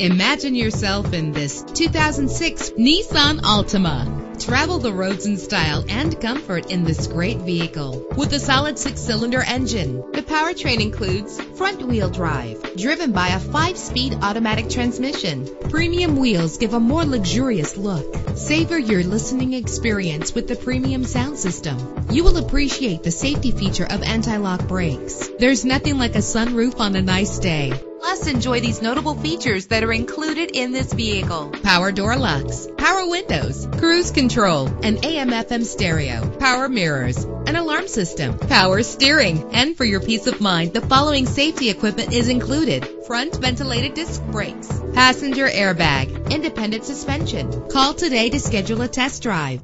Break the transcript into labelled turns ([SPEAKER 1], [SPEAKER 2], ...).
[SPEAKER 1] Imagine yourself in this 2006 Nissan Altima. Travel the roads in style and comfort in this great vehicle. With a solid six-cylinder engine, the powertrain includes front-wheel drive, driven by a five-speed automatic transmission. Premium wheels give a more luxurious look. Savor your listening experience with the premium sound system. You will appreciate the safety feature of anti-lock brakes. There's nothing like a sunroof on a nice day. Plus, enjoy these notable features that are included in this vehicle. Power door locks, power windows, cruise control, an AM FM stereo, power mirrors, an alarm system, power steering. And for your peace of mind, the following safety equipment is included. Front ventilated disc brakes, passenger airbag, independent suspension. Call today to schedule a test drive.